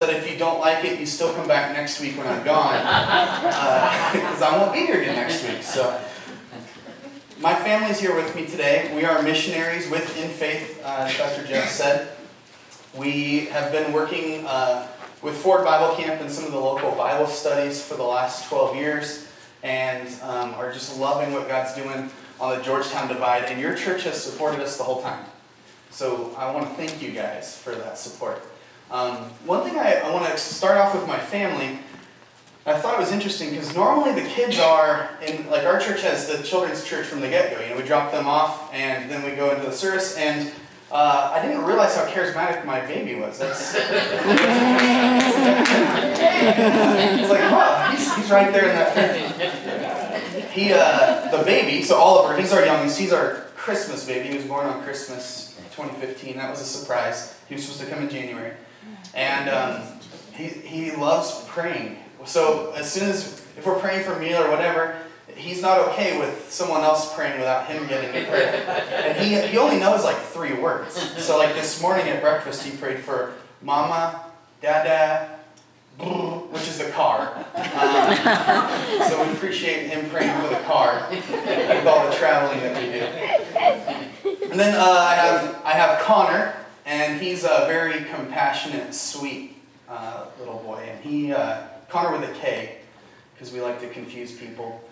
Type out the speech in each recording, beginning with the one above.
that if you don't like it, you still come back next week when I'm gone, because uh, I won't be here again next week. So, my family's here with me today. We are missionaries with In Faith, uh, as Dr. Jeff said. We have been working uh, with Ford Bible Camp and some of the local Bible studies for the last 12 years, and um, are just loving what God's doing on the Georgetown Divide. And your church has supported us the whole time. So I want to thank you guys for that support. Um, one thing I, I want to start off with my family. I thought it was interesting because normally the kids are in like our church has the children's church from the get go. You know, we drop them off and then we go into the service. And uh, I didn't realize how charismatic my baby was. That's it's like wow, he's, he's right there in that. He uh, the baby. So Oliver, he's our youngest. He's our Christmas baby. He was born on Christmas 2015. That was a surprise. He was supposed to come in January. And um, he, he loves praying. So as soon as, if we're praying for a meal or whatever, he's not okay with someone else praying without him getting a prayer. And he, he only knows like three words. So like this morning at breakfast, he prayed for mama, dada, which is the car. Um, so we appreciate him praying for the car with all the traveling that we do. And then uh, I have I have Konnor, and he's a very compassionate, sweet uh, little boy. And he, uh, Konnor with a K, because we like to confuse people.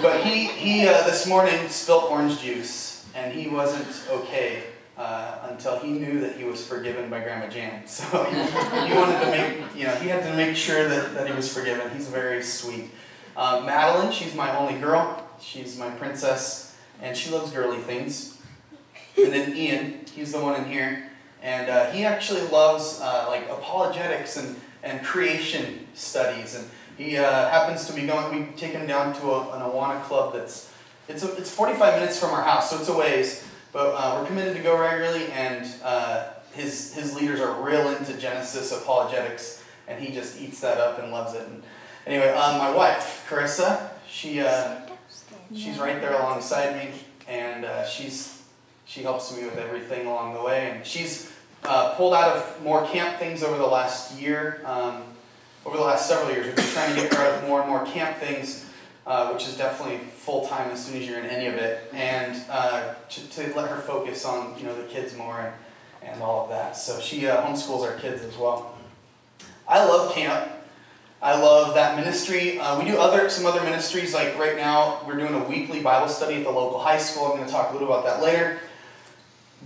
But he, he uh, this morning spilled orange juice, and he wasn't okay uh, until he knew that he was forgiven by Grandma Jan. So he, he, wanted to make, you know, he had to make sure that, that he was forgiven. He's very sweet. Uh, Madeline, she's my only girl. She's my princess, and she loves girly things. And then Ian, he's the one in here, and uh, he actually loves uh, like apologetics and, and creation studies. And he uh, happens to be going. We take him down to a, an Awana club that's it's a, it's 45 minutes from our house, so it's a ways. But uh, we're committed to go regularly, and uh, his his leaders are real into Genesis apologetics, and he just eats that up and loves it. And anyway, um, my wife Carissa, she uh, she's right there alongside me, and she's she helps me with everything along the way, and she's uh, pulled out of more camp things over the last year. Um, over the last several years, we've been trying to get her out of more and more camp things, uh, which is definitely full time as soon as you're in any of it, and uh, to, to, let her focus on you know the kids more and, and all of that. So she uh, homeschools our kids as well. I love camp. I love that ministry. Uh, we do other some other ministries like right now we're doing a weekly Bible study at the local high school. I'm going to talk a little about that later.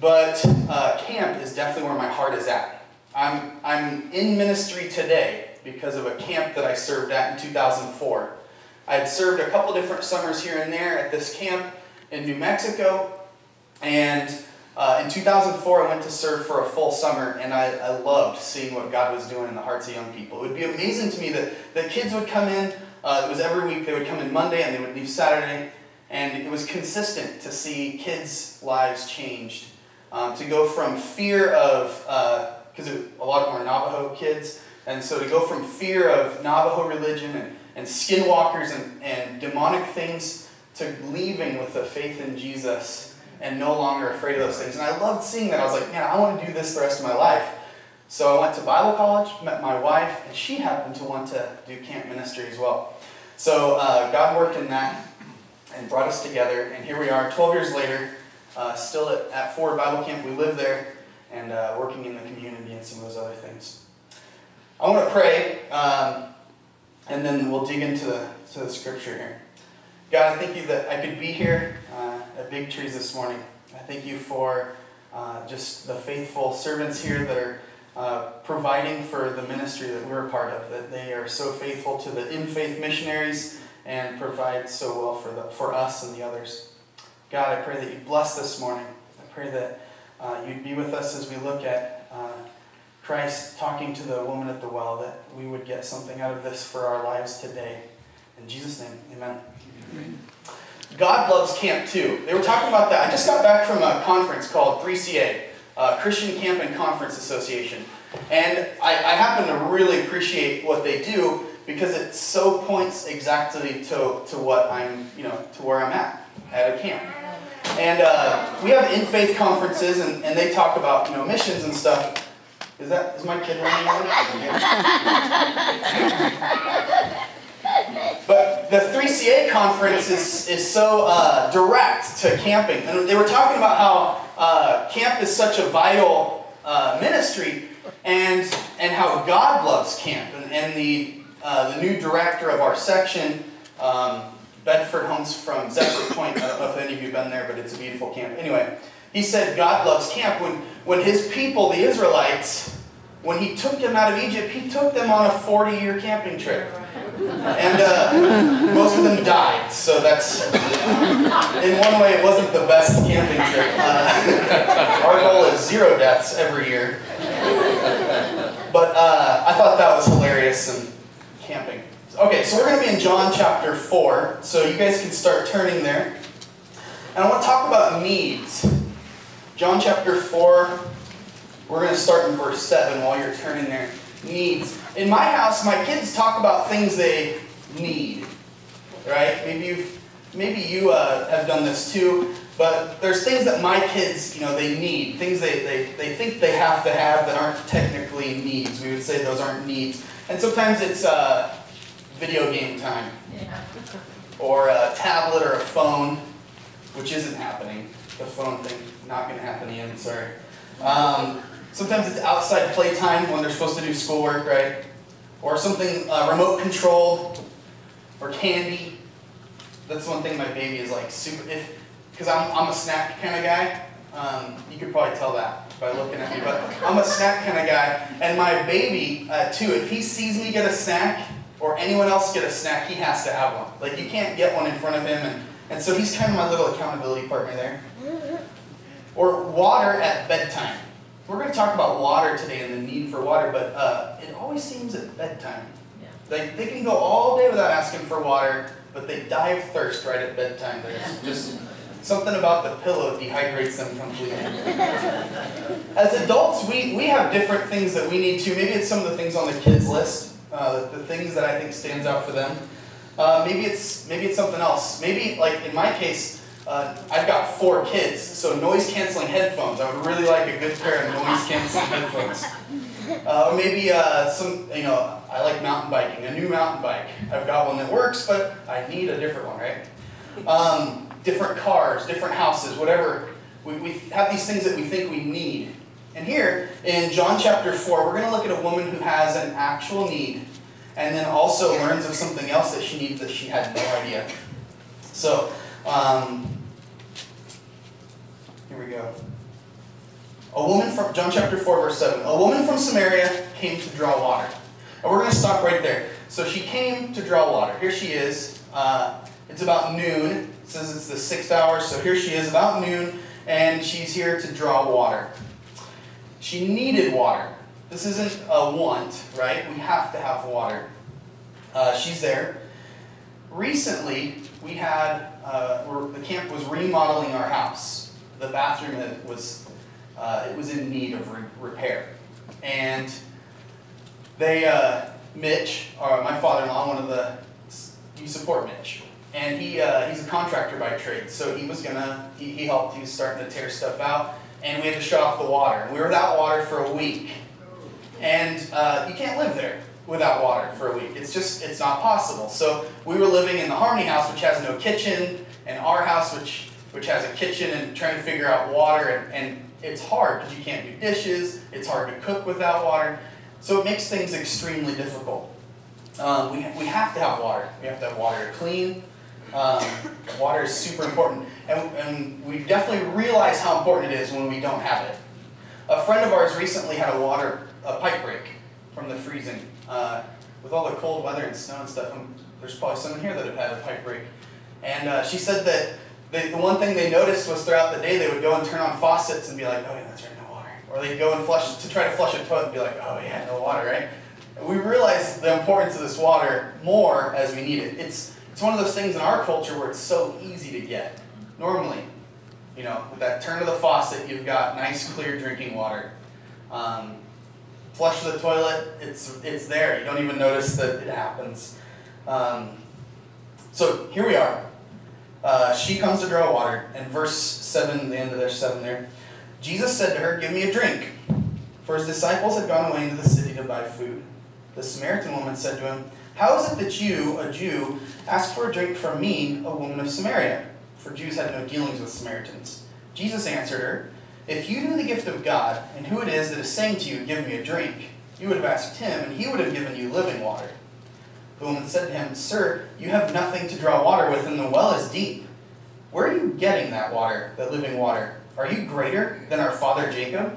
But uh, camp is definitely where my heart is at. I'm, I'm in ministry today because of a camp that I served at in 2004. I had served a couple different summers here and there at this camp in New Mexico. And uh, in 2004, I went to serve for a full summer, and I, I loved seeing what God was doing in the hearts of young people. It would be amazing to me that, that kids would come in, uh, it was every week, they would come in Monday and they would leave Saturday, and it was consistent to see kids' lives changed um, to go from fear of, because uh, a lot of them are Navajo kids, and so to go from fear of Navajo religion and, and skinwalkers and, and demonic things to leaving with a faith in Jesus and no longer afraid of those things. And I loved seeing that. I was like, man, I want to do this the rest of my life. So I went to Bible college, met my wife, and she happened to want to do camp ministry as well. So uh, God worked in that and brought us together, and here we are 12 years later uh, still at, at Ford Bible Camp. We live there and uh, working in the community and some of those other things. I want to pray, um, and then we'll dig into the, to the scripture here. God, I thank you that I could be here uh, at Big Trees this morning. I thank you for uh, just the faithful servants here that are uh, providing for the ministry that we're a part of, that they are so faithful to the in faith missionaries and provide so well for, the, for us and the others. God, I pray that you bless this morning. I pray that uh, you'd be with us as we look at uh, Christ talking to the woman at the well, that we would get something out of this for our lives today. In Jesus' name, amen. God loves camp too. They were talking about that. I just got back from a conference called 3CA, uh, Christian Camp and Conference Association. And I, I happen to really appreciate what they do because it so points exactly to, to what I'm, you know, to where I'm at, at a camp. And uh, we have in-faith conferences, and, and they talk about you know missions and stuff. Is that is my kid running away? but the 3CA conference is, is so uh, direct to camping. And they were talking about how uh, camp is such a vital uh, ministry and, and how God loves camp. And, and the, uh, the new director of our section, um, Bedford Homes from Zephyr Point, I don't know if any of you have been there, but it's a beautiful camp. Anyway, he said God loves camp. When, when his people, the Israelites, when he took them out of Egypt, he took them on a 40 year camping trip. And uh, most of them died, so that's, in one way, it wasn't the best camping trip. Uh, our goal is zero deaths every year. But uh, I thought that was hilarious and camping. Okay, so we're going to be in John chapter 4, so you guys can start turning there. And I want to talk about needs. John chapter 4, we're going to start in verse 7 while you're turning there. Needs. In my house, my kids talk about things they need. Right? Maybe you've, maybe you uh, have done this too. But there's things that my kids, you know, they need. Things they, they, they think they have to have that aren't technically needs. We would say those aren't needs. And sometimes it's uh, video game time. Yeah. Or a tablet or a phone, which isn't happening. The phone thing, not going to happen again, sorry. Um, Sometimes it's outside playtime when they're supposed to do schoolwork, right? Or something uh, remote control or candy. That's one thing my baby is like super. If because I'm I'm a snack kind of guy. Um, you could probably tell that by looking at me, but I'm a snack kind of guy. And my baby uh, too. If he sees me get a snack or anyone else get a snack, he has to have one. Like you can't get one in front of him, and and so he's kind of my little accountability partner there. Or water at bedtime. We're going to talk about water today and the need for water, but uh, it always seems at bedtime. Yeah. They, they can go all day without asking for water, but they die of thirst right at bedtime. There's just something about the pillow dehydrates them completely. As adults, we, we have different things that we need to. Maybe it's some of the things on the kids list, uh, the, things that I think stands out for them. Uh, maybe it's maybe it's something else. Maybe like in my case, uh, I've got four kids, so noise canceling headphones. I would really like a good pair of noise canceling headphones. Uh, or maybe uh, some, you know, I like mountain biking, a new mountain bike. I've got one that works, but I need a different one, right? Um, different cars, different houses, whatever. We, we have these things that we think we need. And here in John chapter 4, we're going to look at a woman who has an actual need and then also learns of something else that she needs that she had no idea. So, um, here we go. A woman from, John chapter 4, verse 7. A woman from Samaria came to draw water. And we're going to stop right there. So she came to draw water. Here she is. Uh, it's about noon. It says it's the sixth hour. So here she is about noon, and she's here to draw water. She needed water. This isn't a want, right? We have to have water. Uh, she's there. Recently, we had, uh, the camp was remodeling our house the bathroom that was uh, it was in need of re repair, and they uh, Mitch, or my father-in-law, one of the you support Mitch, and he uh, he's a contractor by trade, so he was gonna he, he helped he was starting to tear stuff out, and we had to shut off the water. We were without water for a week, and uh, you can't live there without water for a week. It's just it's not possible. So we were living in the Harmony house, which has no kitchen, and our house, which which has a kitchen and trying to figure out water, and, and it's hard because you can't do dishes, it's hard to cook without water, so it makes things extremely difficult. Um, we, we have to have water. We have to have water to clean. Um, water is super important, and, and we definitely realize how important it is when we don't have it. A friend of ours recently had a water a pipe break from the freezing. Uh, with all the cold weather and snow and stuff, um, there's probably someone here that have had a pipe break. And uh, she said that they, the one thing they noticed was throughout the day they would go and turn on faucets and be like, oh yeah, that's right, no water. Or they'd go and flush to try to flush a toilet and be like, oh yeah, no water, right? We realize the importance of this water more as we need it. It's, it's one of those things in our culture where it's so easy to get. Normally, you know, with that turn of the faucet, you've got nice, clear drinking water. Um, flush the toilet, it's, it's there. You don't even notice that it happens. Um, so here we are. Uh, she comes to draw water, and verse 7, the end of verse 7 there, Jesus said to her, Give me a drink, for his disciples had gone away into the city to buy food. The Samaritan woman said to him, How is it that you, a Jew, ask for a drink from me, a woman of Samaria? For Jews had no dealings with Samaritans. Jesus answered her, If you knew the gift of God, and who it is that is saying to you, Give me a drink, you would have asked him, and he would have given you living water. The woman said to him, Sir, you have nothing to draw water with, and the well is deep. Where are you getting that water, that living water? Are you greater than our father Jacob?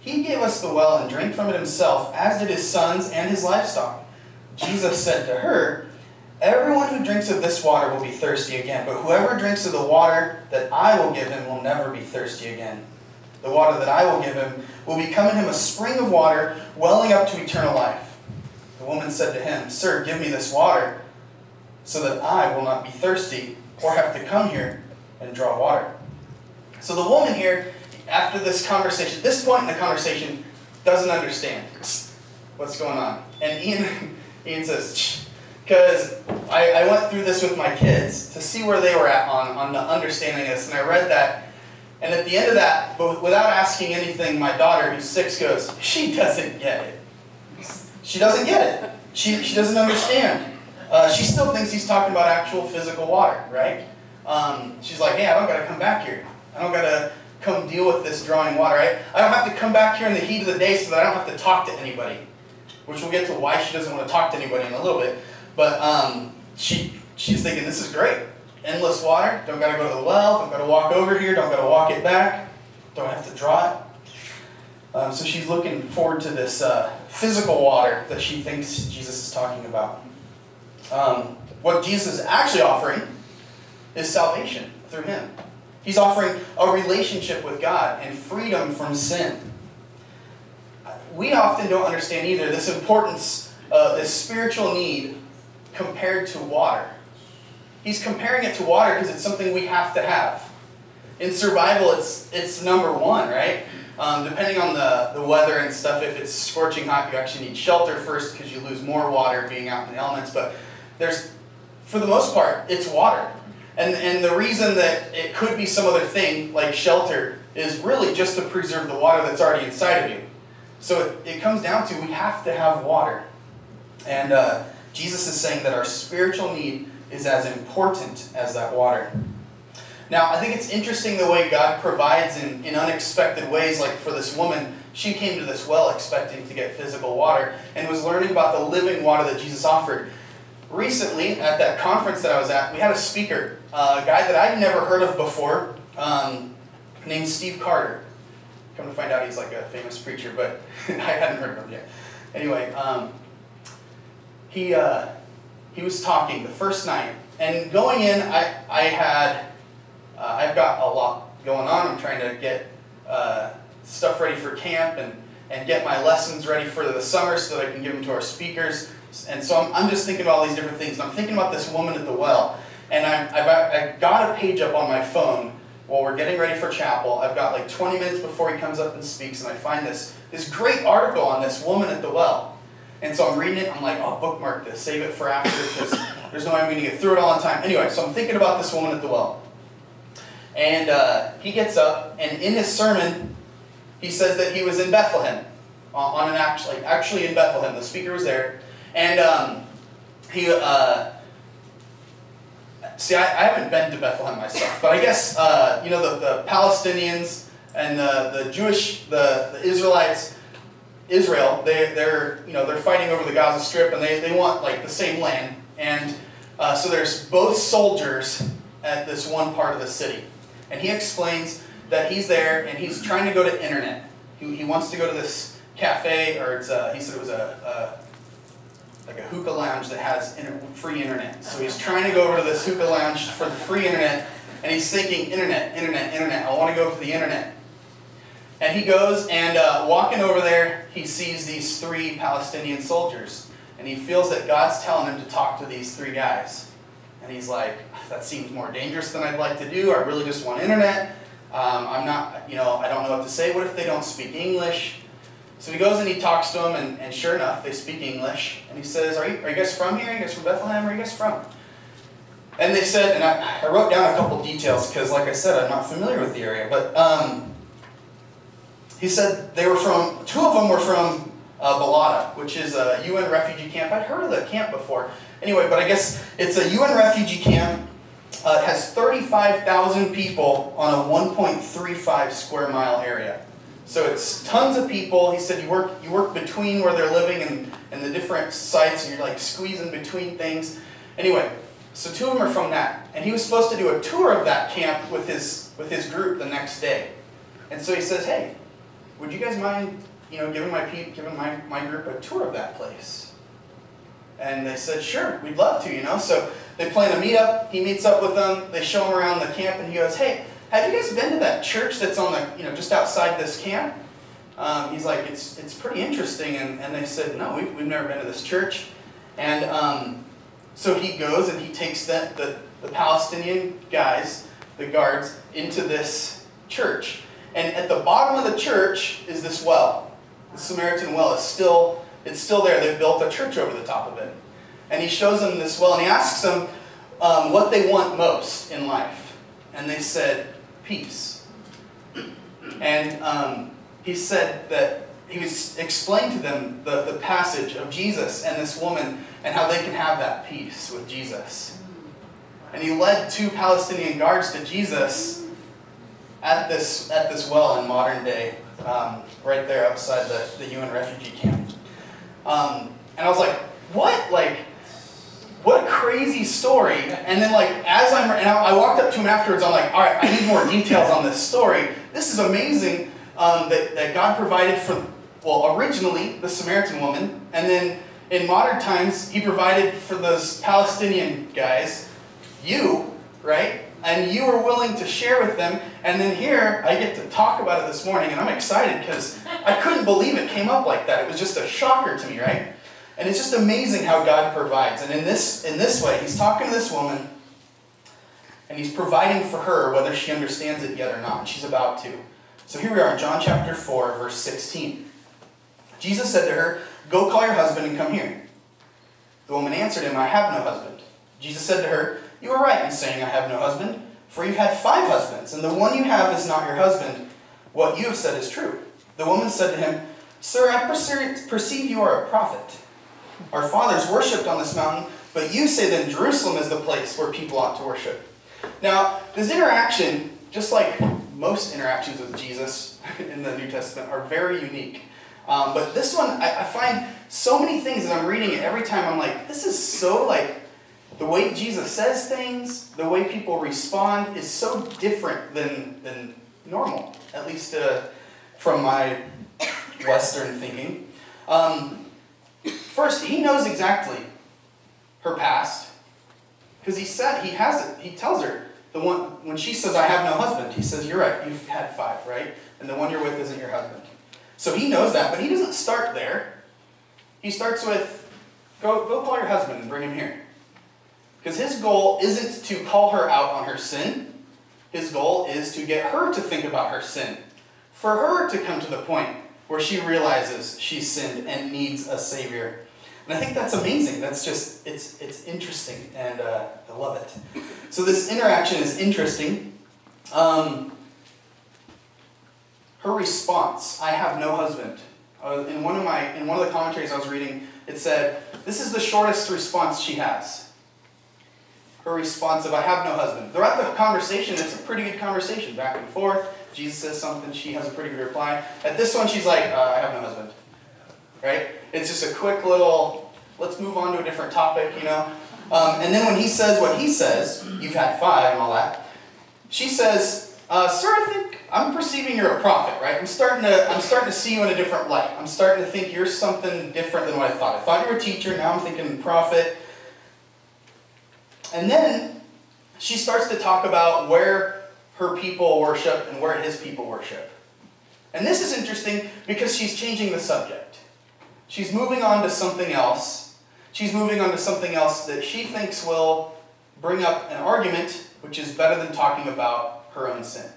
He gave us the well and drank from it himself, as did his sons and his livestock. Jesus said to her, Everyone who drinks of this water will be thirsty again, but whoever drinks of the water that I will give him will never be thirsty again. The water that I will give him will become in him a spring of water welling up to eternal life. The woman said to him, Sir, give me this water, so that I will not be thirsty or have to come here and draw water. So the woman here, after this conversation, this point in the conversation, doesn't understand what's going on. And Ian, Ian says, because I, I went through this with my kids to see where they were at on, on the understanding of this, and I read that and at the end of that, but without asking anything, my daughter, who's six, goes, She doesn't get it. She doesn't get it. She, she doesn't understand. Uh, she still thinks he's talking about actual physical water, right? Um, she's like, Hey, I don't got to come back here. I don't got to come deal with this drawing water. Right? I don't have to come back here in the heat of the day so that I don't have to talk to anybody. Which we'll get to why she doesn't want to talk to anybody in a little bit. But um, she, she's thinking, This is great endless water. Don't got to go to the well. Don't got to walk over here. Don't got to walk it back. Don't have to draw it. Um, so she's looking forward to this uh, physical water that she thinks Jesus is talking about. Um, what Jesus is actually offering is salvation through him. He's offering a relationship with God and freedom from sin. We often don't understand either this importance, uh, this spiritual need compared to water. He's comparing it to water because it's something we have to have. In survival, it's, it's number one, right? Um, depending on the, the weather and stuff, if it's scorching hot, you actually need shelter first because you lose more water being out in the elements. But there's, for the most part, it's water. And, and the reason that it could be some other thing, like shelter, is really just to preserve the water that's already inside of you. So it, it comes down to we have to have water. And uh, Jesus is saying that our spiritual need is as important as that water. Now, I think it's interesting the way God provides in, in unexpected ways, like for this woman, she came to this well expecting to get physical water and was learning about the living water that Jesus offered. Recently, at that conference that I was at, we had a speaker, a guy that I'd never heard of before, um, named Steve Carter. Come to find out he's like a famous preacher, but I hadn't heard of him yet. Anyway, um, he, uh, he was talking the first night. And going in, I, I had, uh, I've got a lot going on. I'm trying to get uh, stuff ready for camp and, and get my lessons ready for the summer so that I can give them to our speakers. And so I'm, I'm just thinking about all these different things. And I'm thinking about this woman at the well. And I'm, I've, I've got a page up on my phone while we're getting ready for chapel. I've got like 20 minutes before he comes up and speaks, and I find this, this great article on this woman at the well. And so I'm reading it, I'm like, oh, bookmark this, save it for after, because there's no way I'm going to get through it all in time. Anyway, so I'm thinking about this woman at the well. And uh, he gets up, and in his sermon, he says that he was in Bethlehem, on an actually, actually in Bethlehem. The speaker was there. And um, he, uh, see, I, I, haven't been to Bethlehem myself, but I guess, uh, you know, the, the Palestinians and the, the Jewish, the, the Israelites, Israel, they, they're, you know, they're fighting over the Gaza Strip and they, they want like the same land. And uh, so there's both soldiers at this one part of the city. And he explains that he's there and he's trying to go to internet. He, he wants to go to this cafe, or it's a, he said it was a, a like a hookah lounge that has free internet. So he's trying to go over to this hookah lounge for the free internet, and he's thinking, internet, internet, internet. I want to go to the internet. And he goes and uh, walking over there, he sees these three Palestinian soldiers. And he feels that God's telling him to talk to these three guys. And he's like, that seems more dangerous than I'd like to do. I really just want internet. Um, I'm not, you know, I don't know what to say. What if they don't speak English? So he goes and he talks to them, and, and sure enough, they speak English. And he says, are you, are you guys from here? Are you guys from Bethlehem? Where are you guys from? And they said, and I, I wrote down a couple details because, like I said, I'm not familiar with the area. But um, he said they were from, two of them were from uh, Balata, which is a UN refugee camp. I'd heard of the camp before. Anyway, but I guess it's a UN refugee camp. Uh, it has 35,000 people on a 1.35 square mile area. So it's tons of people. He said you work you work between where they're living and, and the different sites, and you're like squeezing between things. Anyway, so two of them are from that. And he was supposed to do a tour of that camp with his with his group the next day. And so he says, Hey, would you guys mind, you know, giving my giving my, my group a tour of that place? And they said, Sure, we'd love to, you know. So they plan a meetup, he meets up with them, they show him around the camp, and he goes, Hey, have you guys been to that church that's on the, you know, just outside this camp? Um, he's like, it's, it's pretty interesting. And, and they said, no, we've, we've never been to this church. And um, so he goes and he takes the, the, the Palestinian guys, the guards, into this church. And at the bottom of the church is this well. The Samaritan well is still, it's still there. They've built a church over the top of it. And he shows them this well and he asks them um, what they want most in life. And they said, peace. And um, he said that he was explaining to them the, the passage of Jesus and this woman and how they can have that peace with Jesus. And he led two Palestinian guards to Jesus at this, at this well in modern day, um, right there outside the, the UN refugee camp. Um, and I was like, what? Like, what a crazy story. And then, like, as I'm, and I, walked up to him afterwards, I'm like, all right, I need more details on this story. This is amazing um, that, that God provided for, well, originally the Samaritan woman, and then in modern times, he provided for those Palestinian guys, you, right? And you were willing to share with them. And then here, I get to talk about it this morning, and I'm excited because I couldn't believe it came up like that. It was just a shocker to me, right? And it's just amazing how God provides. And in this, in this way, he's talking to this woman, and he's providing for her whether she understands it yet or not. She's about to. So here we are in John chapter 4, verse 16. Jesus said to her, Go call your husband and come here. The woman answered him, I have no husband. Jesus said to her, You are right in saying, I have no husband, for you've had five husbands, and the one you have is not your husband. What you have said is true. The woman said to him, Sir, I perceive you are a prophet. Our fathers worshipped on this mountain, but you say that Jerusalem is the place where people ought to worship. Now, this interaction, just like most interactions with Jesus in the New Testament, are very unique. Um, but this one, I, I, find so many things as I'm reading it every time I'm like, this is so like, the way Jesus says things, the way people respond is so different than, than normal, at least uh, from my Western thinking. Um, First, he knows exactly her past because he said he has it. He tells her the one when she says, "I have no husband." He says, "You're right. You've had five, right? And the one you're with isn't your husband." So he knows that, but he doesn't start there. He starts with, "Go, go call your husband and bring him here," because his goal isn't to call her out on her sin. His goal is to get her to think about her sin, for her to come to the point where she realizes she's sinned and needs a savior. And I think that's amazing. That's just, it's, it's interesting, and uh, I love it. So this interaction is interesting. Um, her response, I have no husband. Uh, in, one of my, in one of the commentaries I was reading, it said, this is the shortest response she has. Her response of, I have no husband. Throughout the conversation, it's a pretty good conversation, back and forth. Jesus says something, she has a pretty good reply. At this one, she's like, uh, I have no husband. Right? It's just a quick little, let's move on to a different topic, you know? Um, and then when he says what he says, you've had five and all that, she says, uh, Sir, I think I'm perceiving you're a prophet, right? I'm starting to I'm starting to see you in a different light. I'm starting to think you're something different than what I thought. I thought you were a teacher, now I'm thinking prophet. And then she starts to talk about where her people worship and where his people worship. And this is interesting because she's changing the subject. She's moving on to something else. She's moving on to something else that she thinks will bring up an argument which is better than talking about her own sin.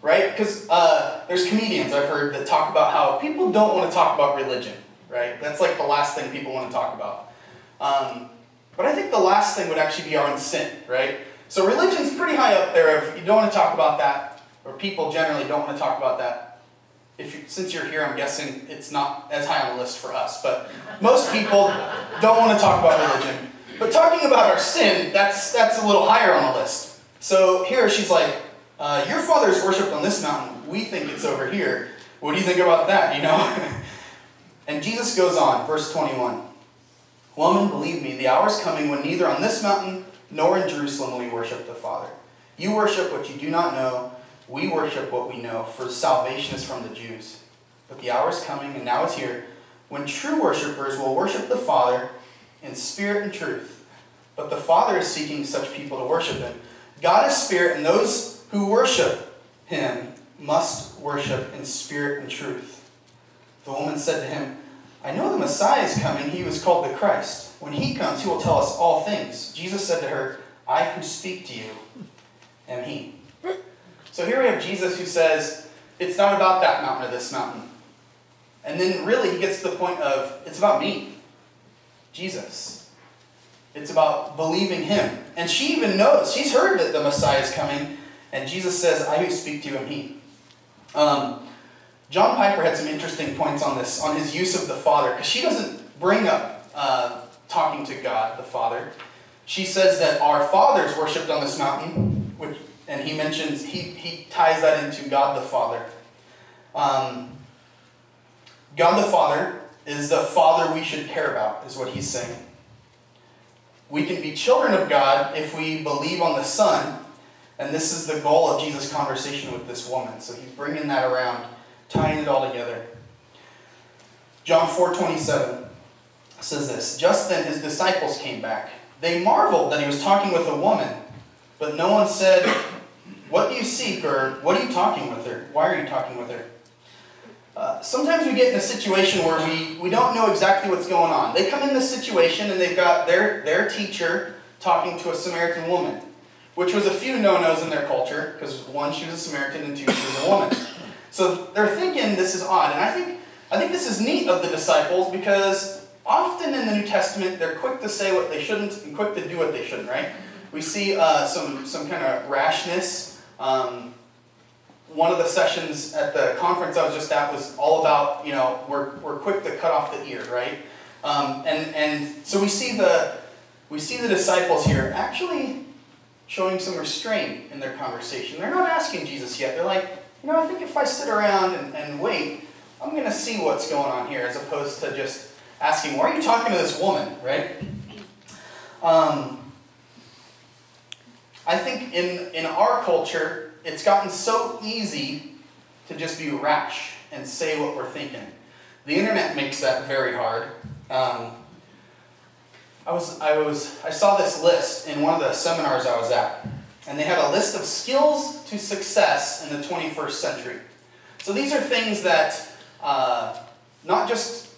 Right? Because uh, there's comedians I've heard that talk about how people don't want to talk about religion. Right? That's like the last thing people want to talk about. Um, but I think the last thing would actually be our own sin, right? So religion's pretty high up there if you don't want to talk about that, or people generally don't want to talk about that. If you, since you're here, I'm guessing it's not as high on the list for us, but most people don't want to talk about religion. But talking about our sin, that's, that's a little higher on the list. So here she's like, uh, Your father is worshipped on this mountain. We think it's over here. What do you think about that? You know? and Jesus goes on, verse 21. Woman, believe me, the hour is coming when neither on this mountain nor in Jerusalem will you worship the Father. You worship what you do not know. We worship what we know, for salvation is from the Jews. But the hour is coming, and now is here, when true worshippers will worship the Father in spirit and truth. But the Father is seeking such people to worship him. God is spirit, and those who worship him must worship in spirit and truth. The woman said to him, I know the Messiah is coming, he was called the Christ. When he comes, he will tell us all things. Jesus said to her, I who speak to you am he. So here we have Jesus who says, It's not about that mountain or this mountain. And then really he gets to the point of, It's about me. Jesus. It's about believing him. And she even knows, she's heard that the Messiah is coming, and Jesus says, I who speak to you am he. Um, John Piper had some interesting points on this, on his use of the Father, because she doesn't bring up uh, talking to God, the Father. She says that our fathers worshipped on this mountain, and he mentions, he, he ties that into God the Father. Um, God the Father is the Father we should care about, is what he's saying. We can be children of God if we believe on the Son, and this is the goal of Jesus' conversation with this woman. So he's bringing that around, tying it all together. John 4:27 says this, Just then his disciples came back. They marveled that he was talking with a woman, but no one said, What do you seek? or What are you talking with her? Why are you talking with her? Uh, sometimes we get in a situation where we, we don't know exactly what's going on. They come in this situation and they've got their, their teacher talking to a Samaritan woman, which was a few no-nos in their culture, because one, she was a Samaritan, and two, she was a woman. So they're thinking this is odd. And I think, I think this is neat of the disciples because often in the New Testament, they're quick to say what they shouldn't and quick to do what they shouldn't, right? We see uh, some, some kind of rashness. Um, one of the sessions at the conference I was just at was all about, you know, we're, we're quick to cut off the ear, right? Um, and, and so we see, the, we see the disciples here actually showing some restraint in their conversation. They're not asking Jesus yet. They're like, you know, I think if I sit around and, and wait, I'm going to see what's going on here, as opposed to just asking, why are you talking to this woman, right? Um, I think in, in our culture, it's gotten so easy to just be rash and say what we're thinking. The internet makes that very hard. Um, I was, I was, I saw this list in one of the seminars I was at, and they had a list of skills to success in the 21st century. So these are things that, uh, not just,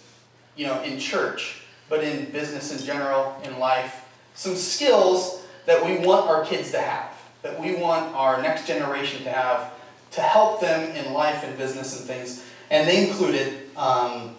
you know, in church, but in business in general, in life, some skills that we want our kids to have, that we want our next generation to have, to help them in life and business and things. And they included um,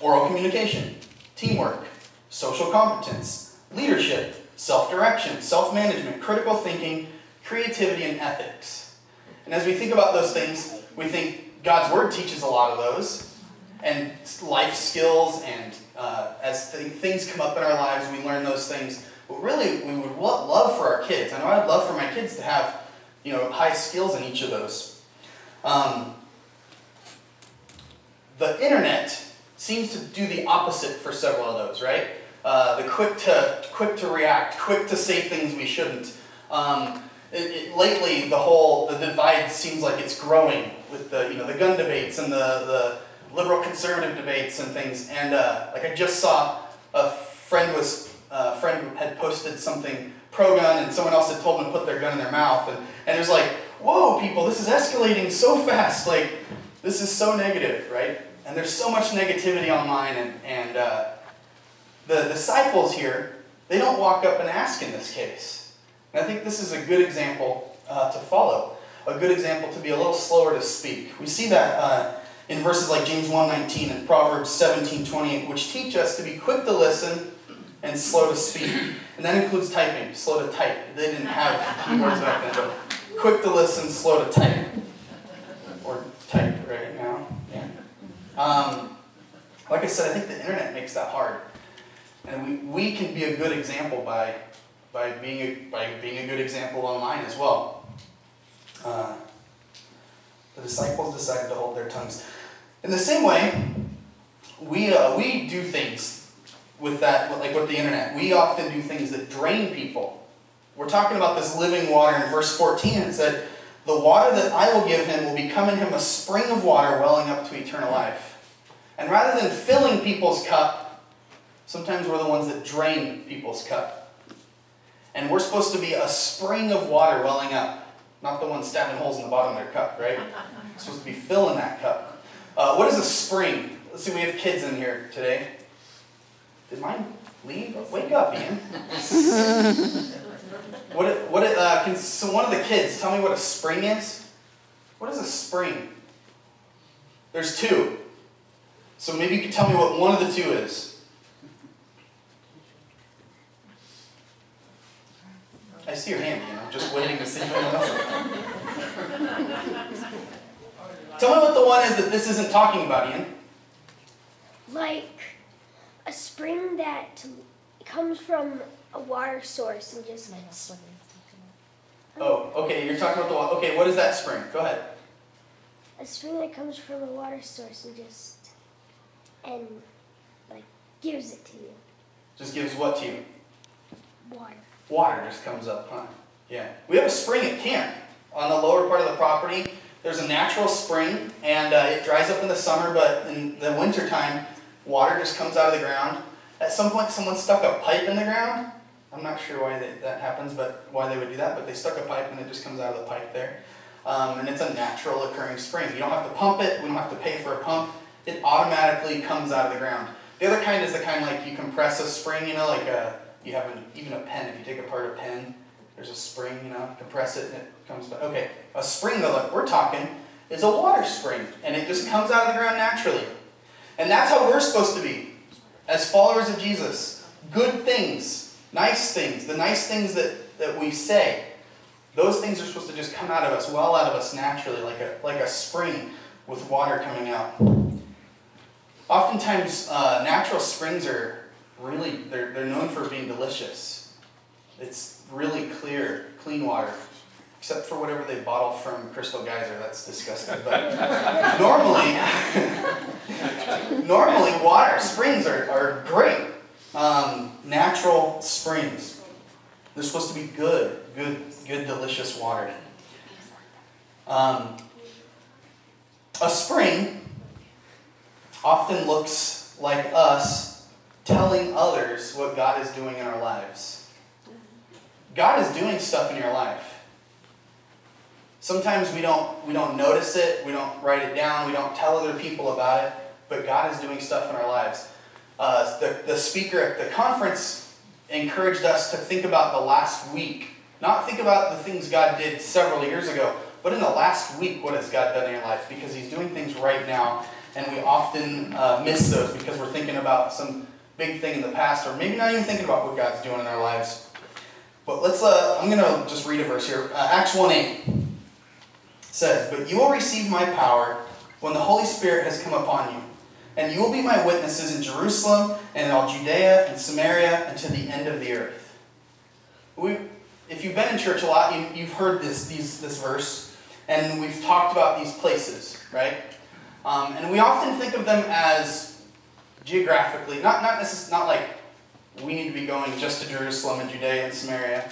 oral communication, teamwork, social competence, leadership, self direction, self management, critical thinking, creativity, and ethics. And as we think about those things, we think God's Word teaches a lot of those, and life skills, and uh, as th- things come up in our lives, we learn those things. But really, we would love for our kids. I know I'd love for my kids to have, you know, high skills in each of those. Um, the internet seems to do the opposite for several of those, right? Uh, the quick to quick to react, quick to say things we shouldn't. Um, it, it, lately, the whole the divide seems like it's growing with the you know the gun debates and the the liberal conservative debates and things. And uh, like I just saw a friend was a friend had posted something pro gun, and someone else had told them to put their gun in their mouth, and and it was like, whoa, people, this is escalating so fast. Like this is so negative, right? And there's so much negativity online, and and uh, the disciples here, they don't walk up and ask in this case. And I think this is a good example uh, to follow, a good example to be a little slower to speak. We see that uh, in verses like James 1.19 and Proverbs 17.28, which teach us to be quick to listen and slow to speak. And that includes typing, slow to type. They didn't have keyboards back then, but quick to listen, slow to type. Or type right now. Yeah. Um, like I said, I think the internet makes that hard. And we, we can be a good example by, by, being a, by being a good example online as well. Uh, the disciples decided to hold their tongues. In the same way, we, uh, we do things with that, like with the internet. We often do things that drain people. We're talking about this living water in verse 14. It said, The water that I will give him will become in him a spring of water welling up to eternal life. And rather than filling people's cup, sometimes we're the ones that drain people's cup. And we're supposed to be a spring of water welling up, not the one stabbing holes in the bottom of their cup, right? We're supposed to be filling that cup. Uh, what is a spring? Let's see, we have kids in here today. Did mine leave? Wake up, Ian. what, what, uh, can so one of the kids tell me what a spring is? What is a spring? There's two. So maybe you can tell me what one of the two is. I see your hand, you know, just waiting to see if anyone else. Tell me what the one is that this isn't talking about, Ian. Like a spring that comes from a water source and just. Oh, okay, you're talking about the water. Okay, what is that spring? Go ahead. A spring that comes from a water source and just and like gives it to you. Just gives what to you? Water. Water just comes up, huh? Yeah. We have a spring at camp on the lower part of the property. There's a natural spring, and uh, it dries up in the summer, but in the wintertime, water just comes out of the ground. At some point, someone stuck a pipe in the ground. I'm not sure why they, that happens, but why they would do that, but they stuck a pipe and it just comes out of the pipe there. Um, and it's a natural occurring spring. You don't have to pump it, we don't have to pay for a pump it automatically comes out of the ground. The other kind is the kind like you compress a spring, you know, like a, you have an, even a pen. If you take apart a pen, there's a spring, you know, compress it and it comes back. Okay, a spring though, like we're talking, is a water spring, and it just comes out of the ground naturally. And that's how we're supposed to be as followers of Jesus. Good things, nice things, the nice things that, that we say, those things are supposed to just come out of us, well out of us naturally, like a, like a spring with water coming out. Oftentimes, uh, natural springs are really, they're, they're known for being delicious. It's really clear, clean water. Except for whatever they bottle from Crystal Geyser, that's disgusting. But normally, normally water, springs are, are great. Um, natural springs. They're supposed to be good, good, good, delicious water. Um, a spring often looks like us telling others what God is doing in our lives. God is doing stuff in your life. Sometimes we don't, we don't notice it, we don't write it down, we don't tell other people about it, but God is doing stuff in our lives. Uh, the, the speaker at the conference encouraged us to think about the last week. Not think about the things God did several years ago, but in the last week, what has God done in your life? Because He's doing things right now and we often uh, miss those because we're thinking about some big thing in the past, or maybe not even thinking about what God's doing in our lives. But let's, uh, I'm going to just read a verse here. Uh, Acts 1 8 says, But you will receive my power when the Holy Spirit has come upon you. And you will be my witnesses in Jerusalem and in all Judea and Samaria and to the end of the earth. We, if you've been in church a lot, you, you've heard this, these, this verse, and we've talked about these places, right? Um, and we often think of them as geographically, not, not, necess- not like we need to be going just to Jerusalem and Judea and Samaria,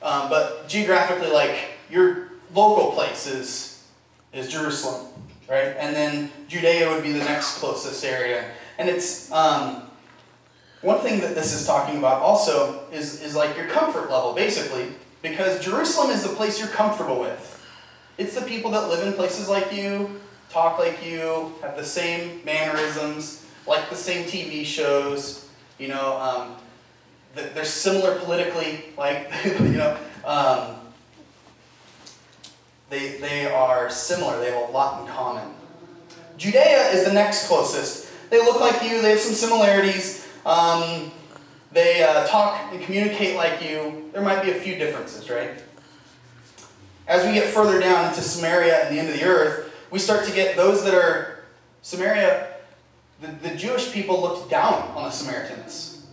um, but geographically, like your local place is, is Jerusalem, right? And then Judea would be the next closest area. And it's um, one thing that this is talking about also is, is like your comfort level, basically, because Jerusalem is the place you're comfortable with. It's the people that live in places like you, talk like you, have the same mannerisms, like the same TV shows, you know, um, they're similar politically, like, you know, um, they, they are similar, they have a lot in common. Judea is the next closest. They look like you, they have some similarities, um, they uh, talk and communicate like you. There might be a few differences, right? As we get further down into Samaria and the end of the earth, we start to get those that are Samaria, the, the Jewish people looked down on the Samaritans.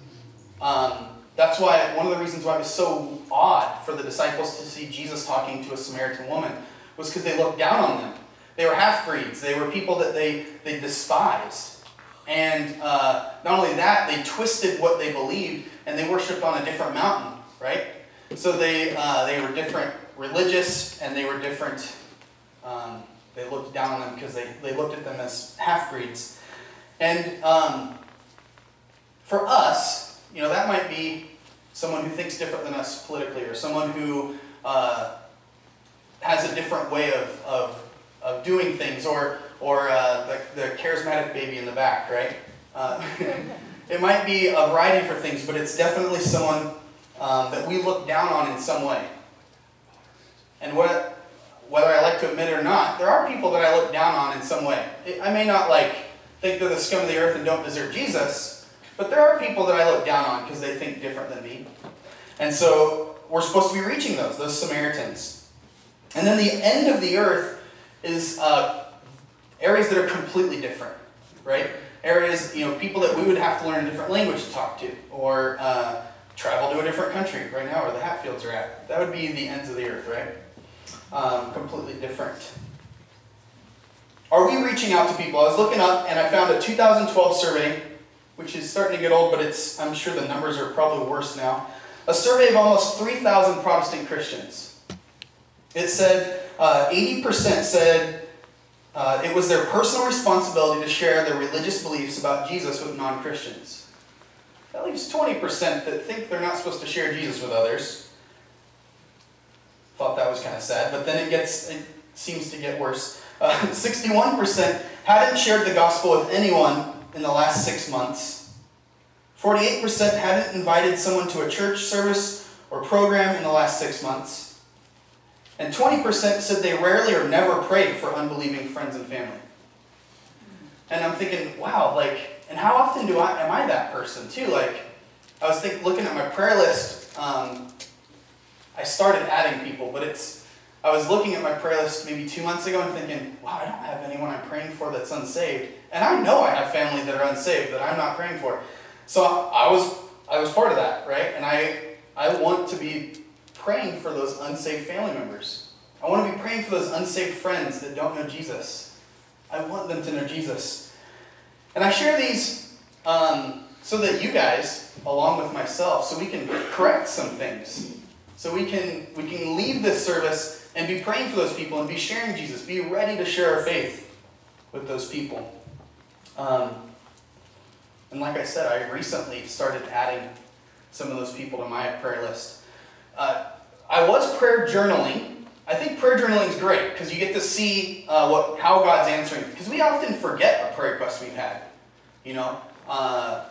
Um, that's why one of the reasons why it was so odd for the disciples to see Jesus talking to a Samaritan woman was because they looked down on them. They were half breeds. They were people that they, they despised. And uh, not only that, they twisted what they believed and they worshipped on a different mountain, right? So they, uh, they were different religious and they were different. Um, they looked down on them because they, they looked at them as half breeds. And um, for us, you know, that might be someone who thinks different than us politically or someone who uh, has a different way of, of, of doing things or, or uh, the, the charismatic baby in the back, right? Uh, it might be a variety for things, but it's definitely someone um, that we look down on in some way. And what, whether I like to admit it or not, there are people that I look down on in some way. I may not like think they're the scum of the earth and don't deserve Jesus, but there are people that I look down on because they think different than me. And so we're supposed to be reaching those, those Samaritans. And then the end of the earth is uh, areas that are completely different, right? Areas, you know, people that we would have to learn a different language to talk to, or uh, travel to a different country right now where the Hatfields are at. That would be the ends of the earth, right? Um, completely different. Are we reaching out to people? I was looking up and I found a 2012 survey, which is starting to get old, but it's I'm sure the numbers are probably worse now. A survey of almost 3,000 Protestant Christians. It said uh, 80% said uh, it was their personal responsibility to share their religious beliefs about Jesus with non Christians. That leaves 20% that think they're not supposed to share Jesus with others. Thought that was kind of sad, but then it gets, it seems to get worse. Uh, 61% hadn't shared the gospel with anyone in the last six months. 48% hadn't invited someone to a church service or program in the last six months. And 20% said they rarely or never prayed for unbelieving friends and family. And I'm thinking, wow, like, and how often do I am I that person too? Like, I was think, looking at my prayer list. Um, I started adding people, but it's I was looking at my prayer list maybe two months ago and thinking, wow, I don't have anyone I'm praying for that's unsaved, and I know I have family that are unsaved that I'm not praying for. So I was I was part of that, right? And I I want to be praying for those unsaved family members. I want to be praying for those unsaved friends that don't know Jesus. I want them to know Jesus. And I share these um, so that you guys, along with myself, so we can correct some things. So we can we can leave this service and be praying for those people and be sharing Jesus. Be ready to share our faith with those people. Um, and like I said, I recently started adding some of those people to my prayer list. Uh, I was prayer journaling. I think prayer journaling is great because you get to see uh, what how God's answering. Because we often forget a prayer request we've had. You know, uh,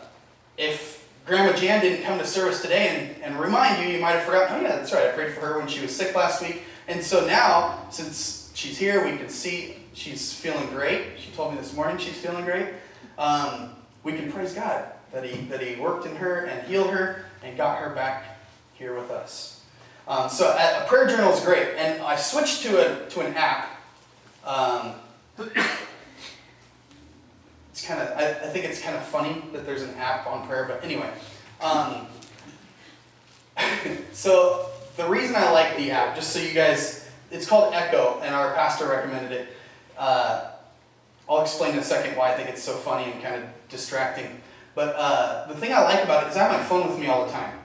if Grandma Jan didn't come to service today and, and remind you, you might have forgotten, oh yeah, that's right, I prayed for her when she was sick last week. And so now, since she's here, we can see she's feeling great. She told me this morning she's feeling great. Um, we can praise God that he, that he worked in her and healed her and got her back here with us. Um, so a prayer journal is great. And I switched to, a, to an app. Um, it's kind of, I, I, think it's kind of funny that there's an app on prayer, but anyway. Um, so the reason I like the app, just so you guys, it's called Echo, and our pastor recommended it. Uh, I'll explain in a second why I think it's so funny and kind of distracting. But uh, the thing I like about it is I have my phone with me all the time.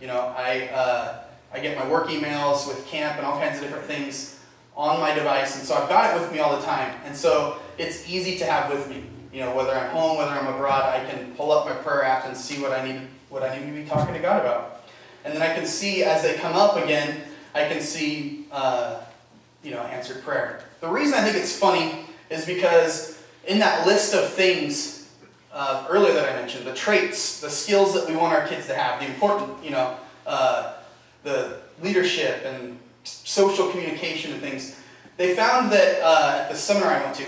You know, I, uh, I get my work emails with camp and all kinds of different things on my device, and so I've got it with me all the time. And so it's easy to have with me. You know, whether I'm home, whether I'm abroad, I can pull up my prayer app and see what I need, what I need to be talking to God about. And then I can see as they come up again, I can see, uh, you know, answered prayer. The reason I think it's funny is because in that list of things uh, earlier that I mentioned, the traits, the skills that we want our kids to have, the important, you know, uh, the leadership and social communication and things, they found that uh, at the seminar I went to,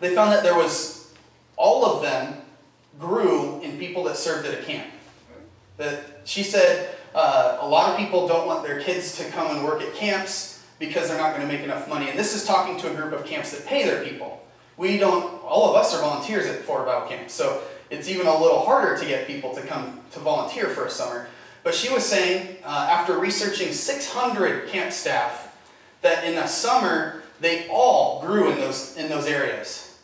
they found that there was all of them grew in people that served at a camp. That she said uh, a lot of people don't want their kids to come and work at camps because they're not going to make enough money. And this is talking to a group of camps that pay their people we don't, all of us are volunteers at Forward Bible Camp, so it's even a little harder to get people to come to volunteer for a summer. But she was saying, uh, after researching 600 camp staff, that in the summer they all grew in those, in those areas.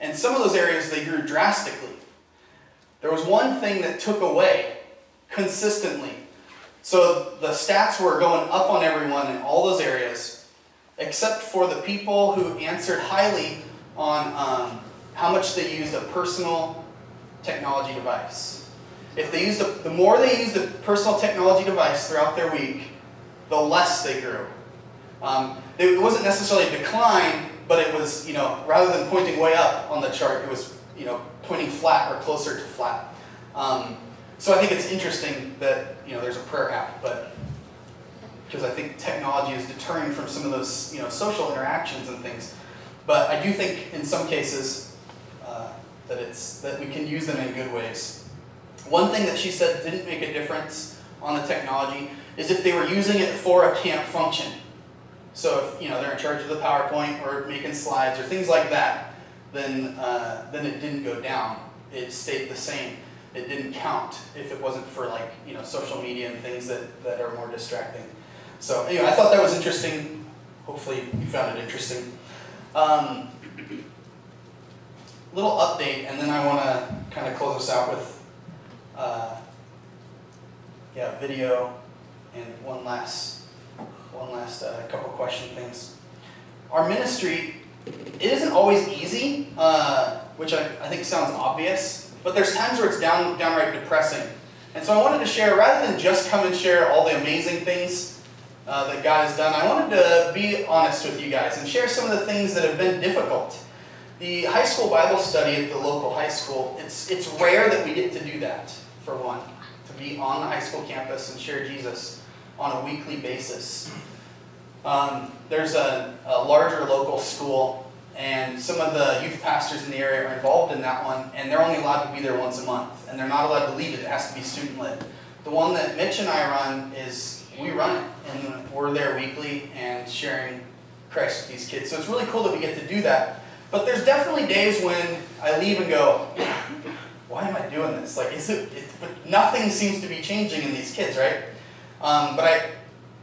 And some of those areas they grew drastically. There was one thing that took away consistently. So the stats were going up on everyone in all those areas, except for the people who answered highly on um, how much they used a personal technology device. If they used a, the more they used a personal technology device throughout their week, the less they grew. Um, it wasn't necessarily a decline, but it was, you know, rather than pointing way up on the chart, it was, you know, pointing flat or closer to flat. Um, so I think it's interesting that, you know, there's a prayer app, but because I think technology is deterring from some of those, you know, social interactions and things. But I do think in some cases uh, that it's that we can use them in good ways. One thing that she said didn't make a difference on the technology is if they were using it for a camp function. So if you know they're in charge of the PowerPoint or making slides or things like that, then uh, then it didn't go down. It stayed the same. It didn't count if it wasn't for like you know social media and things that, that are more distracting. So anyway, I thought that was interesting. Hopefully you found it interesting. Um, little update, and then I want to kind of close us out with uh, yeah video and one last one last uh, couple question things. Our ministry it isn't always easy, uh, which I, I think sounds obvious, but there's times where it's down, downright depressing. And so I wanted to share, rather than just come and share all the amazing things uh, that God has done, I wanted to be honest with you guys and share some of the things that have been difficult. The high school Bible study at the local high school, it's, it's rare that we get to do that, for one, to be on the high school campus and share Jesus on a weekly basis. Um, there's a, a larger local school, and some of the youth pastors in the area are involved in that one, and they're only allowed to be there once a month, and they're not allowed to leave it. It has to be student led. The one that Mitch and I run is we run it, and we're there weekly and sharing Christ with these kids. So it's really cool that we get to do that. But there's definitely days when I leave and go, why am I doing this? Like, is it, it but nothing seems to be changing in these kids, right? Um, but I,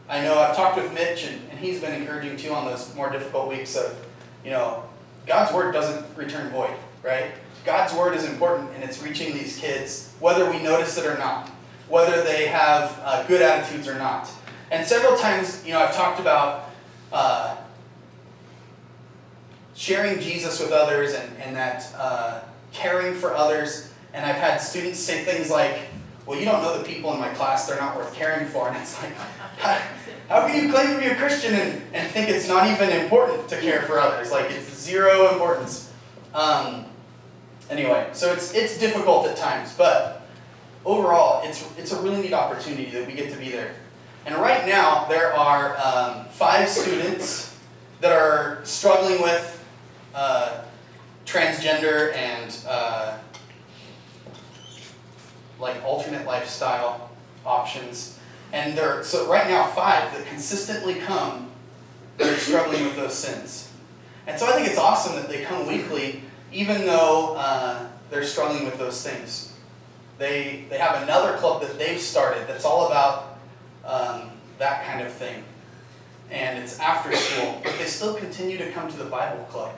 I know I've talked with Mitch, and, and he's been encouraging too on those more difficult weeks of, you know, God's word doesn't return void, right? God's word is important, and it's reaching these kids, whether we notice it or not, whether they have uh, good attitudes or not. And several times, you know, I've talked about uh, sharing Jesus with others and, and that uh, caring for others. And I've had students say things like, well, you don't know the people in my class, they're not worth caring for. And it's like, how, can you claim to be a Christian and, and think it's not even important to care for others? Like, it's zero importance. Um, anyway, so it's, it's difficult at times, but overall, it's, it's a really neat opportunity that we get to be there. And right now, there are um, five students that are struggling with uh, transgender and uh, like alternate lifestyle options. And there, so right now, five that consistently come that are struggling with those sins. And so I think it's awesome that they come weekly, even though uh, they're struggling with those things. They, they have another club that they've started that's all about um, that kind of thing. And it's after school, but they still continue to come to the Bible club.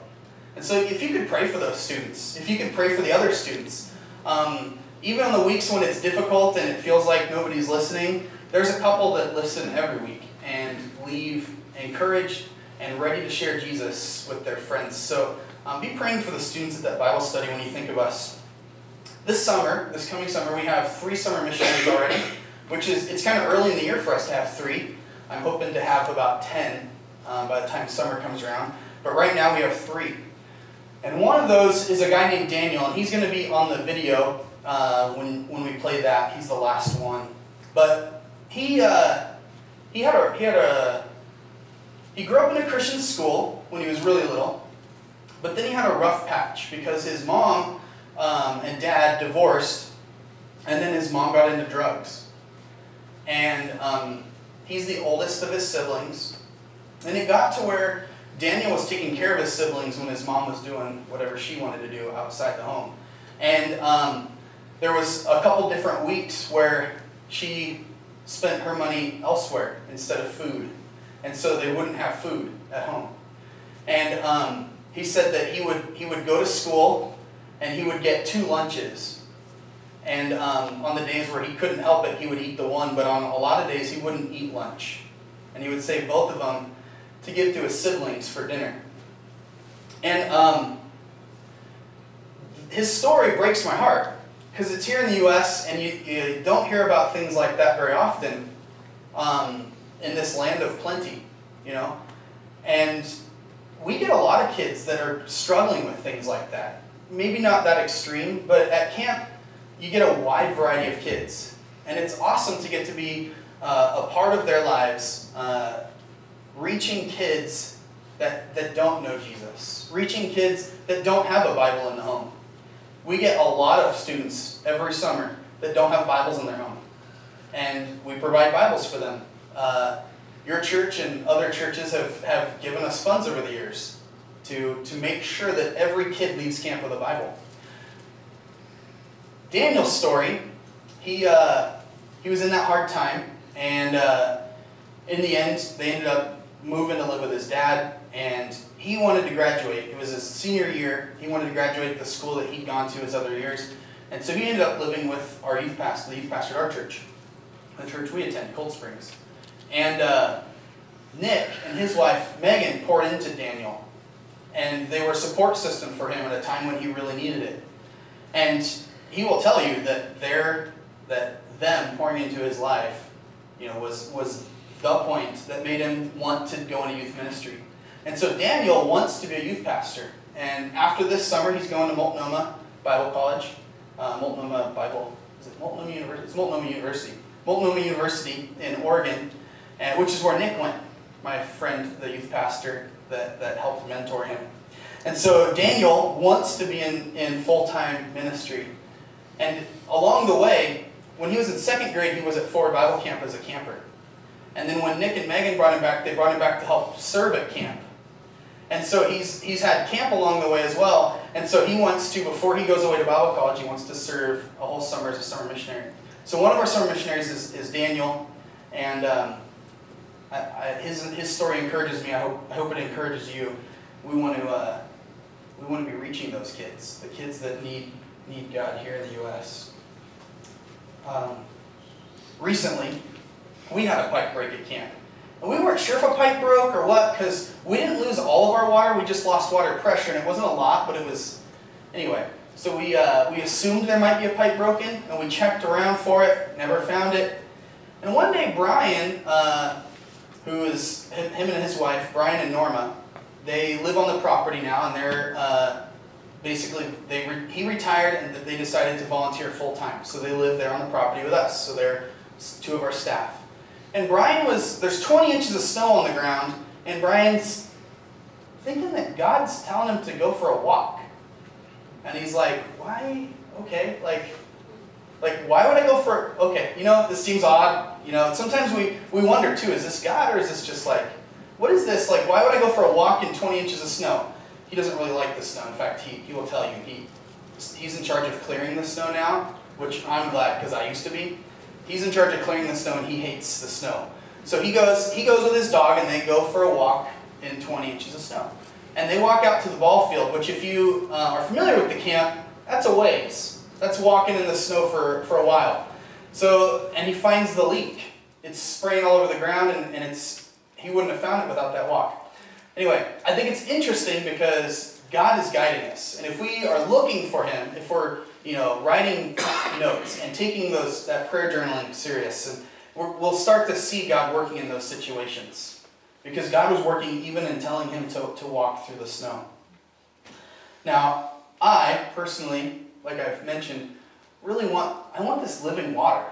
And so if you could pray for those students, if you could pray for the other students, um, even on the weeks when it's difficult and it feels like nobody's listening, there's a couple that listen every week and leave encouraged and ready to share Jesus with their friends. So um, be praying for the students at that Bible study when you think of us. This summer, this coming summer, we have three summer missionaries already, which is, it's kind of early in the year for us to have three. I'm hoping to have about 10 um, by the time summer comes around. But right now we have three. And one of those is a guy named Daniel, and he's going to be on the video uh, when, when we play that. He's the last one. But he, uh, he, had a, he had a, he grew up in a Christian school when he was really little, but then he had a rough patch because his mom um, and dad divorced, and then his mom got into drugs. And um, he's the oldest of his siblings. And it got to where Daniel was taking care of his siblings when his mom was doing whatever she wanted to do outside the home. And um, there was a couple different weeks where she spent her money elsewhere instead of food. And so they wouldn't have food at home. And um, he said that he would, he would go to school and he would get two lunches. And um, on the days where he couldn't help it, he would eat the one, but on a lot of days he wouldn't eat lunch. And he would save both of them to give to his siblings for dinner. And um, his story breaks my heart because it's here in the U.S. and you, you, don't hear about things like that very often um, in this land of plenty, you know. And we get a lot of kids that are struggling with things like that. Maybe not that extreme, but at camp you get a wide variety of kids, and it's awesome to get to be uh, a part of their lives, uh, reaching kids that, that don't know Jesus, reaching kids that don't have a Bible in the home. We get a lot of students every summer that don't have Bibles in their home, and we provide Bibles for them. Uh, your church and other churches have, have given us funds over the years to, to make sure that every kid leaves camp with a Bible. Daniel's story, he, uh, he was in that hard time, and uh, in the end, they ended up moving to live with his dad, and he wanted to graduate. It was his senior year. He wanted to graduate the school that he'd gone to his other years. And so he ended up living with our youth pastor, the youth pastor at our church, the church we attend, Cold Springs. And uh, Nick and his wife, Megan, poured into Daniel. And they were a support system for him at a time when he really needed it. And he will tell you that their, that them pouring into his life, you know, was, was the point that made him want to go into youth ministry. And so Daniel wants to be a youth pastor. And after this summer, he's going to Multnomah Bible College. Uh, Multnomah Bible, is it Multnomah University? It's Multnomah University. Multnomah University in Oregon, and, which is where Nick went, my friend, the youth pastor that, that helped mentor him. And so Daniel wants to be in, in full-time ministry. And along the way, when he was in second grade, he was at Forward Bible Camp as a camper. And then when Nick and Megan brought him back, they brought him back to help serve at camp. And so he's, he's had camp along the way as well. And so he wants to, before he goes away to Bible college, he wants to serve a whole summer as a summer missionary. So one of our summer missionaries is, is Daniel. And um, I, I, his, his story encourages me. I hope, I hope it encourages you. We want to, uh, we want to be reaching those kids, the kids that need, need God here in the U.S. Um, recently, we had a pipe break at camp. And we weren't sure if a pipe broke or what, because we didn't lose all of our water, we just lost water pressure, and it wasn't a lot, but it was, anyway. So we, uh, we assumed there might be a pipe broken, and we checked around for it, never found it. And one day Brian, uh, who is, him and his wife, Brian and Norma, they live on the property now, and they're, uh, basically, they re he retired, and they decided to volunteer full-time. So they live there on the property with us, so they're two of our staff. And Brian was, there's 20 inches of snow on the ground, and Brian's thinking that God's telling him to go for a walk. And he's like, why? Okay, like, like why would I go for, okay, you know, this seems odd. You know, sometimes we, we wonder too, is this God or is this just like, what is this? Like, why would I go for a walk in 20 inches of snow? He doesn't really like the snow. In fact, he, he will tell you, he, he's in charge of clearing the snow now, which I'm glad because I used to be. He's in charge of clearing the snow and he hates the snow. So he goes, he goes with his dog and they go for a walk in 20 inches of snow. And they walk out to the ball field, which if you uh, are familiar with the camp, that's a ways. That's walking in the snow for, for a while. So, and he finds the leak. It's spraying all over the ground and, and it's, he wouldn't have found it without that walk. Anyway, I think it's interesting because God is guiding us. And if we are looking for him, if we're you know, writing notes and taking those that prayer journaling serious, and we'll start to see God working in those situations because God was working even in telling him to, to walk through the snow. Now, I personally, like I've mentioned, really want I want this living water.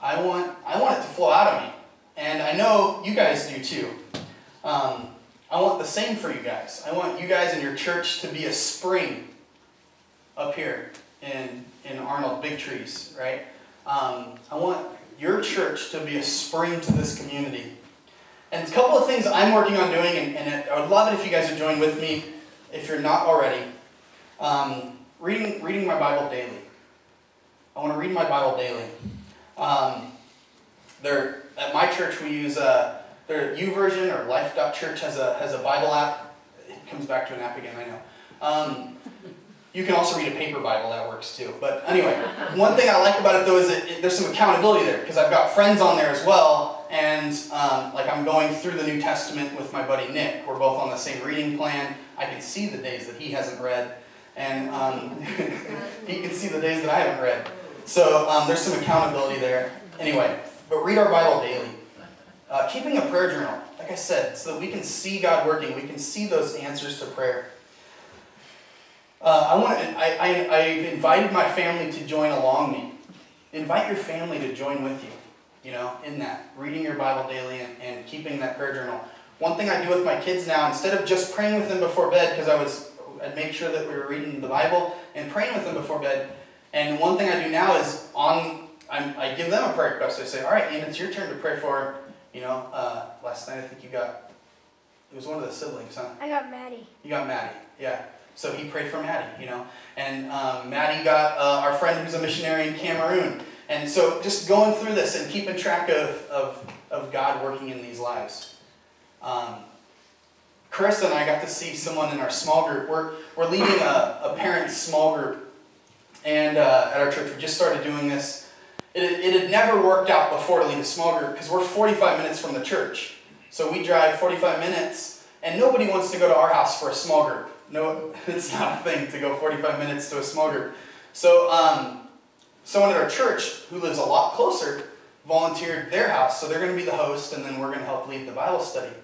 I want I want it to flow out of me, and I know you guys do too. Um, I want the same for you guys. I want you guys in your church to be a spring up here in, in Arnold, Big Trees, right? Um, I want your church to be a spring to this community. And a couple of things I'm working on doing, and, and I would love it if you guys would join with me, if you're not already. Um, reading, reading my Bible daily. I want to read my Bible daily. Um, there, at my church, we use a their YouVersion or Life.Church has a has a Bible app. It comes back to an app again, I know. Um, you can also read a paper Bible, that works too. But anyway, one thing I like about it though is that it, there's some accountability there because I've got friends on there as well, and um, like I'm going through the New Testament with my buddy Nick. We're both on the same reading plan. I can see the days that he hasn't read, and um, he can see the days that I haven't read. So um, there's some accountability there. Anyway, but read our Bible daily. Uh, keeping a prayer journal, like I said, so that we can see God working, we can see those answers to prayer. Uh, I want to, I, I, I've invited my family to join along me. Invite your family to join with you, you know, in that, reading your Bible daily and, and keeping that prayer journal. One thing I do with my kids now, instead of just praying with them before bed, because I was, I'd make sure that we were reading the Bible and praying with them before bed. And one thing I do now is on, I'm, i give them a prayer request. I say, all right, Ian, it's your turn to pray for you know, uh, last night I think you got, it was one of the siblings, huh? I got Maddie. You got Maddie, yeah. So he prayed for Maddie, you know. And um, Maddie got uh, our friend who's a missionary in Cameroon. And so just going through this and keeping track of, of, of God working in these lives. Um, Chris and I got to see someone in our small group. We're, we're leading a, a parent small group. And uh, at our church, we just started doing this it, it had never worked out before to lead a small group because we're 45 minutes from the church. So we drive 45 minutes, and nobody wants to go to our house for a small group. No, it's not a thing to go 45 minutes to a small group. So um, someone at our church who lives a lot closer volunteered their house, so they're going to be the host, and then we're going to help lead the Bible study.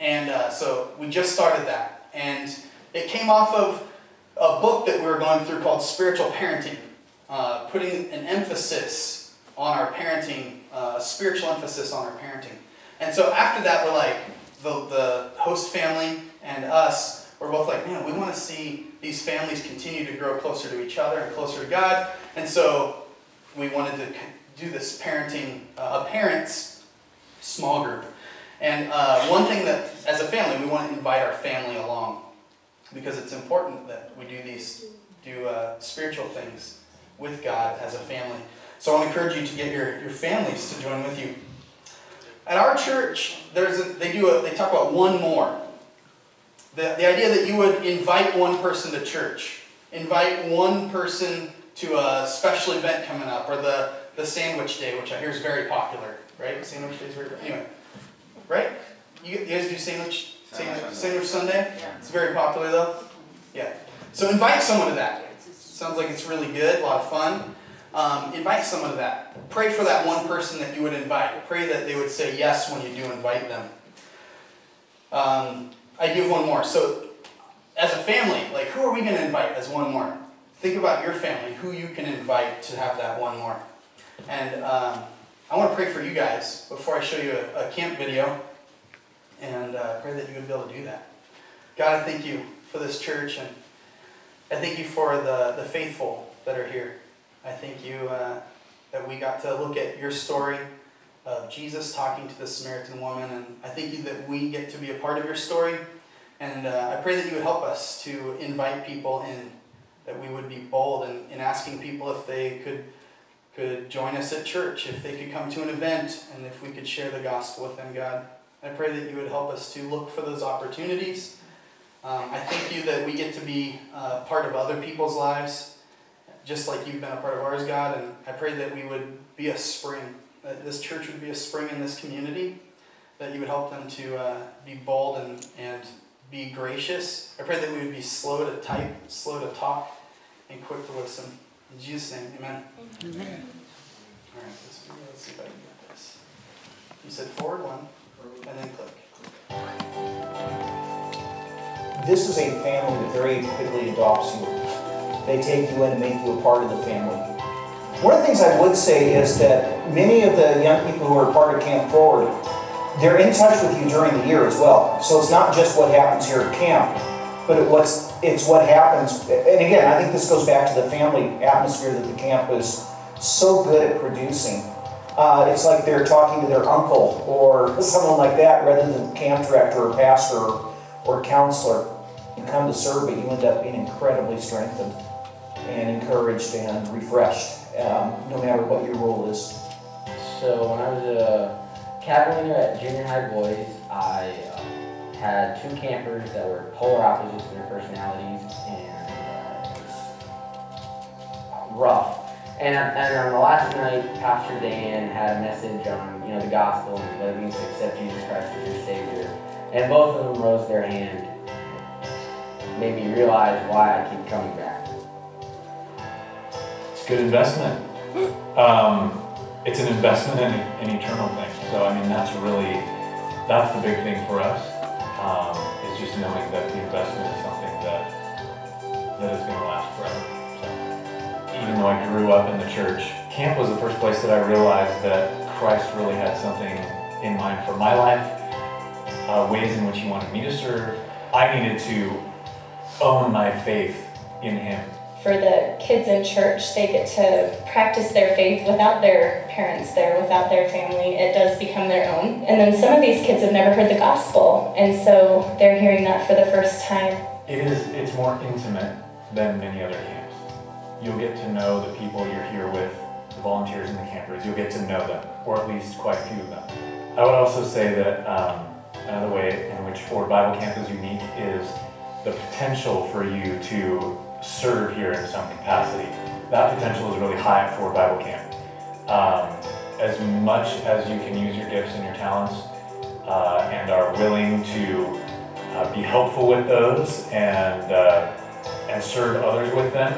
And uh, so we just started that, and it came off of a book that we were going through called Spiritual Parenting, uh, putting an emphasis on our parenting, uh, spiritual emphasis on our parenting. And so after that, we're like, the, the host family and us, we're both like, man, we want to see these families continue to grow closer to each other and closer to God. And so we wanted to do this parenting, uh, a parents small group. And uh, one thing that, as a family, we want to invite our family along because it's important that we do these, do uh, spiritual things with God as a family. So I want to encourage you to get your, your families to join with you. At our church, there's a, they do a, they talk about one more. The, the idea that you would invite one person to church, invite one person to a special event coming up, or the, the sandwich day, which I hear is very popular, right? Sandwich day is very anyway, right? You, you guys do sandwich sandwich, sandwich Sunday? Yeah. It's very popular though. Yeah. So invite someone to that. Sounds like it's really good, a lot of fun. Um, invite someone to that. Pray for that one person that you would invite. Pray that they would say yes when you do invite them. Um, I give one more. So, as a family, like who are we going to invite as one more? Think about your family, who you can invite to have that one more. And um, I want to pray for you guys before I show you a, a camp video. And uh, pray that you would be able to do that. God, I thank you for this church, and I thank you for the, the faithful that are here. I thank you uh, that we got to look at your story of Jesus talking to the Samaritan woman, and I thank you that we get to be a part of your story. And uh, I pray that you would help us to invite people in, that we would be bold in, in asking people if they could could join us at church, if they could come to an event, and if we could share the gospel with them, God. I pray that you would help us to look for those opportunities. Um, I thank you that we get to be uh, part of other people's lives just like you've been a part of ours, God. And I pray that we would be a spring, that this church would be a spring in this community, that you would help them to uh, be bold and, and be gracious. I pray that we would be slow to type, slow to talk, and quick to listen. In Jesus' name, amen. Amen. All right, let's, let's see if I can get this. You said forward one, and then click. This is a family that very quickly adopts you they take you in and make you a part of the family. One of the things I would say is that many of the young people who are part of Camp Forward, they're in touch with you during the year as well. So it's not just what happens here at camp, but it what's, it's what happens. And again, I think this goes back to the family atmosphere that the camp is so good at producing. uh, it's like they're talking to their uncle or someone like that rather than camp director or pastor or counselor. You come to serve, but you end up being incredibly strengthened and encouraged and refreshed, um, no matter what your role is. So when I was a leader at junior high boys, I uh, had two campers that were polar opposites in their personalities, and uh, rough. And, and on the last night, Pastor Dan had a message on you know the gospel and what it means to accept Jesus Christ as your Savior, and both of them rose their hand, made me realize why I keep coming back. Good investment. Um, it's an investment in an eternal thing. So I mean, that's really that's the big thing for us. Um, is just knowing that the investment is something that that is going to last forever. So even though I grew up in the church, camp was the first place that I realized that Christ really had something in mind for my life, uh, ways in which He wanted me to serve. I needed to own my faith in Him for the kids in church, they get to practice their faith without their parents there, without their family. It does become their own. And then some of these kids have never heard the gospel, and so they're hearing that for the first time. It is, it's more intimate than many other camps. You'll get to know the people you're here with, the volunteers and the campers. You'll get to know them, or at least quite a few of them. I would also say that um, another way in which Ford Bible Camp is unique is the potential for you to serve here in some capacity. That potential is really high at Ford Bible Camp. Um, as much as you can use your gifts and your talents uh, and are willing to uh, be helpful with those and, uh, and serve others with them,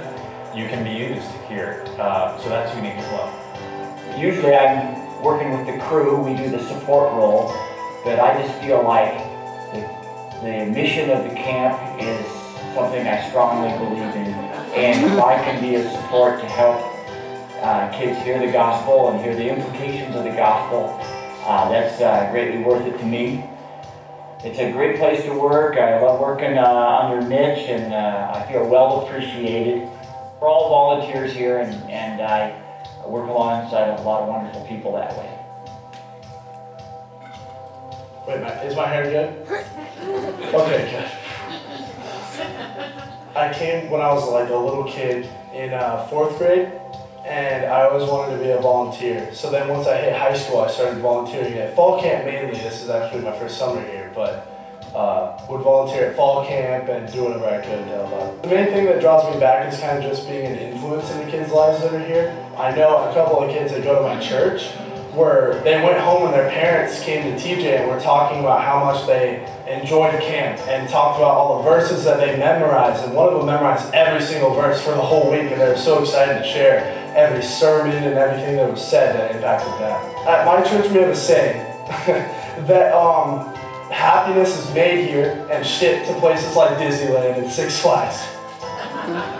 you can be used here. Uh, so that's unique as well. Usually I'm working with the crew, we do the support role, but I just feel like the, the mission of the camp is something I strongly believe in. And if I can be a support to help uh, kids hear the gospel and hear the implications of the gospel, uh, that's uh, greatly worth it to me. It's a great place to work. I love working uh, under Mitch and uh, I feel well appreciated. We're all volunteers here and, and I work alongside a lot of wonderful people that way. Wait, is my hair good? Okay, good. I came when I was like a little kid in uh, fourth grade, and I always wanted to be a volunteer. So then once I hit high school, I started volunteering at fall camp mainly. This is actually my first summer here, but uh, would volunteer at fall camp and do whatever I could. Uh, the main thing that draws me back is kind of just being an influence in the kids' lives that are here. I know a couple of kids that go to my church where they went home and their parents came to TJ and were talking about how much they enjoyed camp and talked about all the verses that they memorized. And one of them memorized every single verse for the whole week, and they were so excited to share every sermon and everything that was said that impacted them. At my church, we have a saying that um, happiness is made here and shipped to places like Disneyland and Six Flags.